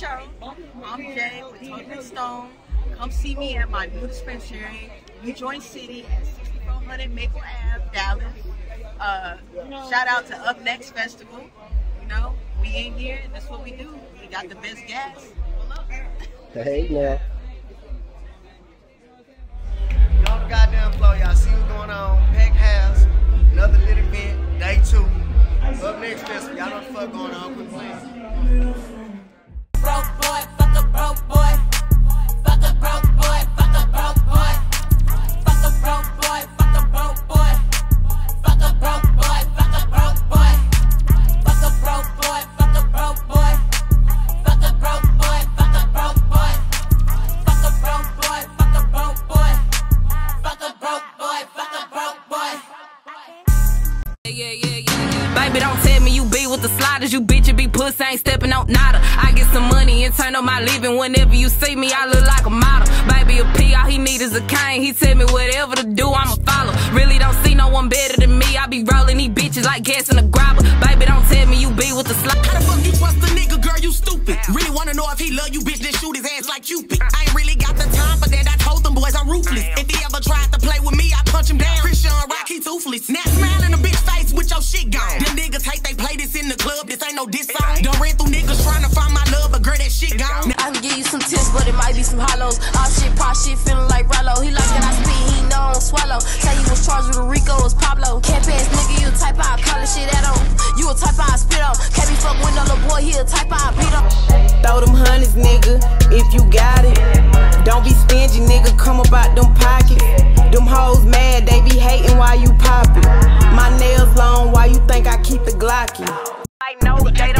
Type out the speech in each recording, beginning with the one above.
show. I'm Jay with Totally Stone. Come see me at my new dispensary, New Joint City at 6400 Maple Ave, Dallas. Uh, shout out to Up Next Festival. You know, we in here, that's what we do. We got the best gas. Hey, now. Y'all the goddamn flow. Y'all see what's going on. Pack House, another little event, day two. Up next festival. Y'all know what the fuck going on. Quit playing. Pussy, ain't stepping on nada. I get some money and turn on my living. Whenever you see me, I look like a model. Baby, a P, all he need is a cane. He tell me whatever to do, I'ma follow. Really don't see no one better than me. I be rolling these bitches like gas in a grabber. Baby, don't tell me you be with the sliders. How the fuck you trust a nigga, girl? You stupid. Really wanna know if he love you, bitch? Then shoot his ass like Cupid. I ain't really got the time for that. I told them boys I'm ruthless. If he ever tried to play with me, I punch him down. Christian Rock, he toothless. Now smile in a bitch face with your shit gone. Them niggas hate they no diss song. Done ran through niggas trying to find my love, but girl, that shit gone. I can give you some tips, but it might be some hollows. All shit, pop shit, feeling like Rollo. He like that I speed, he know I don't swallow. Say he was charged with a RICO, it was Pablo. Cap ass nigga, you a type I call shit at on. You a type I spit on. Can't be fuck with no little boy, he a type I beat on. Throw them hundreds, nigga, if you got it. Don't be stingy, nigga, come about them pockets. Them hoes mad, they be hating while you poppin'. My nails long, why you think I keep the Glocky? Know they don't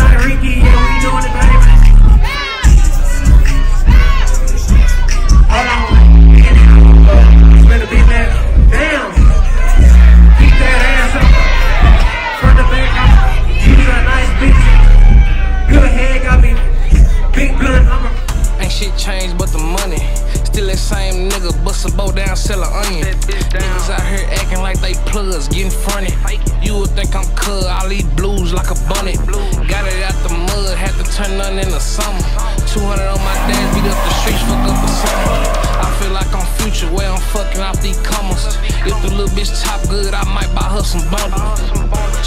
like Ricky. Yeah, we doing it, baby. Hold on. Better be that. Damn. Keep that ass up. Front to back. You got nice bitch. Good head got me. Big blunt. I'm a. Ain't shit changed but the money. Still that same nigga, bust a bow down, sell an onion. Niggas out here they plugs, getting fronted. You would think I'm cuz, I'll eat blues like a bunny. Got it out the mud, had to turn none in the summer. 200 on my dash, beat up the streets, fuck up the summer. I feel like I'm future, where I'm fucking off these commas. If the little bitch top good, I might buy her some bundles.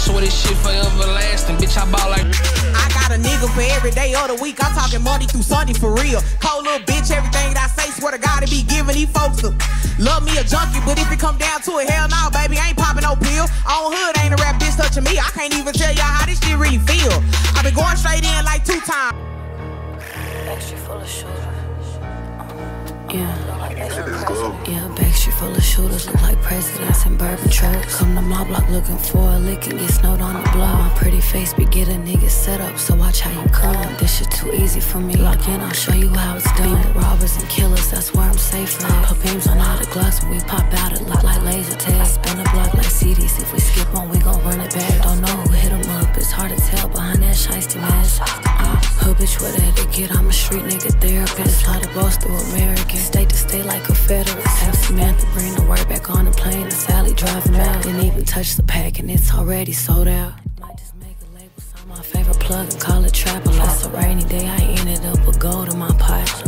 So this shit forever lasting, bitch, I bought like. I got a nigga for every day of the week. I'm talking Monday through Sunday for real. Cold little bitch, everything that I say, swear to God, it be giving these folks a love me a junkie. But if it come down to it, hell no, baby, I ain't popping no pill. On hood, ain't a rap bitch touching me. I can't even tell y'all how this shit really feel. i been going straight in like two times. Backstreet full of shooters. Yeah. Yeah, backstreet full of shooters look like presidents in bourbon trucks. Come to my block looking for a lick and get snowed on the block. My pretty face be get a nigga set up, so watch how you come. This shit too easy for me. Lock in, I'll show you how it's done. With robbers and killers, that's where I'm safer. Put beams on all the glocks when we pop out, it look like laser tag. Spin the block like street nigga therapist. Fly the boss through American. State to state like a federalist. Have Samantha bring the work back on the plane. And Sally driving out. Didn't even touch the pack and it's already sold out. My favorite plug and call it trap. Unless a rainy day, I ended up with gold in my pocket.